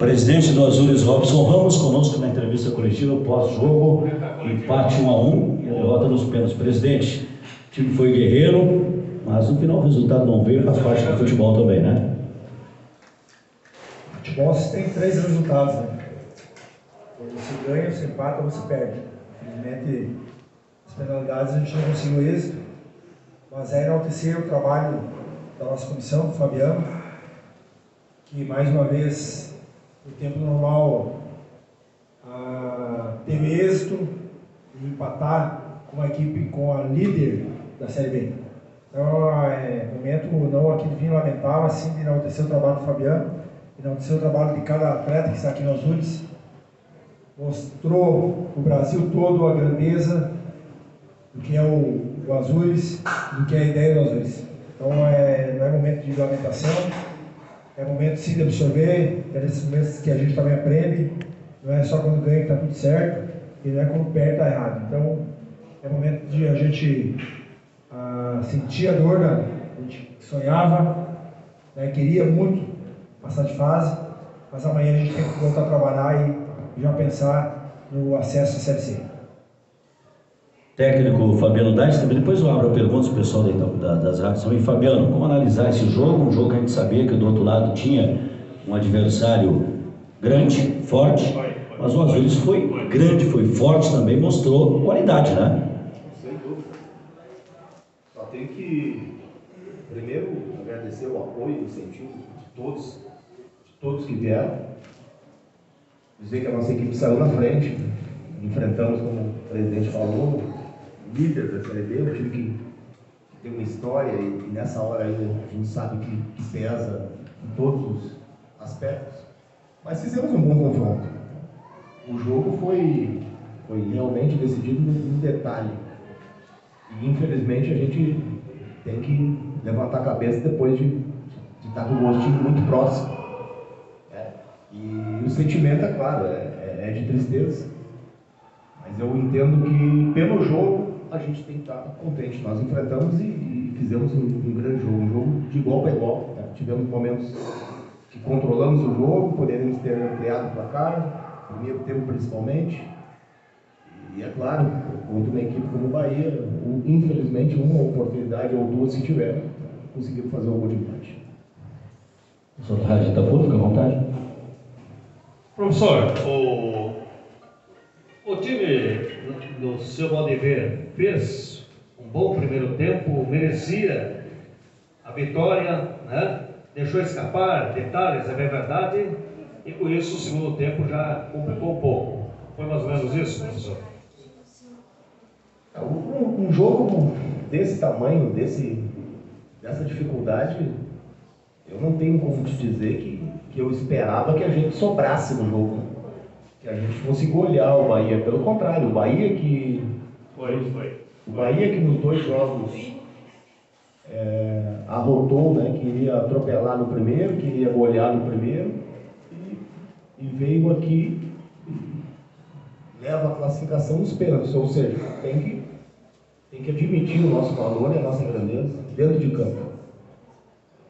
Presidente do Azures, Robson Ramos, conosco na entrevista coletiva pós-jogo, empate 1 a 1 e derrota nos pênaltis. Presidente, o time foi guerreiro, mas no final o resultado não veio, faz parte do futebol também, né? Futebol você tem três resultados, né? Ou você ganha, você empata ou você perde. Infelizmente, as penalidades a gente não conseguiu êxito, mas é enaltecer o trabalho da nossa comissão, do Fabiano, que mais uma vez, no tempo normal, ah, teve êxito de empatar com a equipe, com a líder da Série B. Então, é momento não aqui de vir lamentar, mas sim de enaltecer o trabalho do Fabiano, enaltecer o trabalho de cada atleta que está aqui nos Azures. Mostrou o Brasil todo a grandeza do que é o, o Azures, do que é a ideia do Azures. Então, é, não é momento de lamentação, é momento sim de absorver, é nesses momentos que a gente também aprende, não é só quando ganha que está tudo certo, e não é quando perde está errado. Então, é momento de a gente ah, sentir a dor, né? a gente sonhava, né? queria muito passar de fase, mas amanhã a gente tem que voltar a trabalhar e já pensar no acesso à Série C. Técnico Fabiano Dais, também depois eu abro perguntas para o pessoal da, das rádios também. Fabiano, como analisar esse jogo? Um jogo que a gente sabia que do outro lado tinha um adversário grande, forte, mas o Azulis foi grande, foi forte também, mostrou qualidade, né? Sem dúvida. Só tenho que, primeiro, agradecer o apoio e o incentivo de todos, de todos que vieram. Dizer que a nossa equipe saiu na frente, enfrentamos, como o presidente falou, líder da Série B, um time que tem uma história e, e nessa hora aí a gente sabe que, que pesa em todos os aspectos. Mas fizemos um bom confronto. O jogo foi, foi realmente decidido no detalhe. E infelizmente a gente tem que levantar a cabeça depois de, estar com o gostinho muito próximo. É. E o sentimento, é claro, é, é, é de tristeza. Mas eu entendo que pelo jogo a gente tem que estar contente. Nós enfrentamos e, e fizemos um, um, grande jogo, um jogo de igual para igual. Né? Tivemos momentos que controlamos o jogo, poderíamos ter ampliado para cá, primeiro tempo principalmente. E é claro, contra uma equipe como o Bahia, infelizmente uma oportunidade ou duas se tiveram, conseguimos fazer um gol de empate. Professor Rádio Itapu, fica à vontade. Professor, o, o time, no seu modo de ver, fez um bom primeiro tempo, merecia a vitória, né? deixou escapar detalhes, é verdade, e com isso o segundo tempo já complicou um pouco. Foi mais ou menos isso, professor? Um, um jogo desse tamanho, desse, dessa dificuldade, eu não tenho como te dizer que, que eu esperava que a gente sobrasse no jogo. Que a gente fosse golear o Bahia. Pelo contrário, o Bahia que. Foi, foi. O Bahia que nos dois jogos é, arrotou, né? Queria atropelar no primeiro, queria golear no primeiro. E, e veio aqui leva a classificação nos pênaltis, ou seja, tem que, tem que admitir o nosso valor e a nossa grandeza dentro de campo.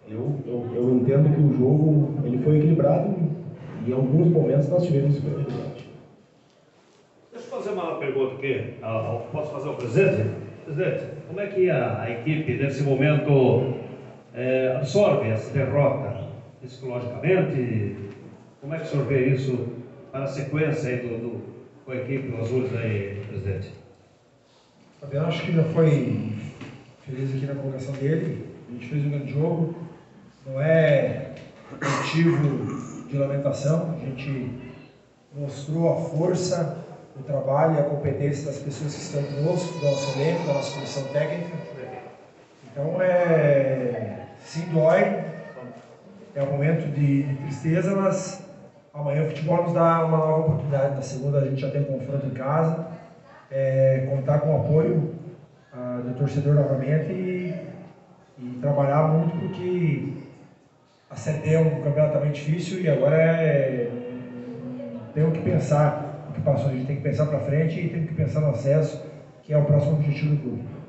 Eu, eu, eu entendo que o jogo ele foi equilibrado e em alguns momentos nós tivemos superioridade. Deixa eu fazer uma pergunta aqui. Posso fazer ao presidente? Presidente, como é que a, a equipe nesse momento é, absorve essa derrota psicologicamente? Como é que o senhor vê isso para a sequência aí do, do com a equipe do Azules aí, presidente? Fabiano acho que já foi feliz aqui na colocação dele. A gente fez um grande jogo. Não é motivo de lamentação. A gente mostrou a força, o trabalho e a competência das pessoas que estão conosco, do nosso elenco, da nossa comissão técnica. Então, é, sim, dói. É um momento de, de tristeza, mas Amanhã o futebol nos dá uma nova oportunidade. Na segunda a gente já tem um confronto em casa. É, contar com o apoio uh, do torcedor novamente e, e, trabalhar muito porque a Série é um campeonato também difícil e agora é, tem que pensar o que passou. A gente tem que pensar para frente e tem que pensar no acesso, que é o próximo objetivo do clube.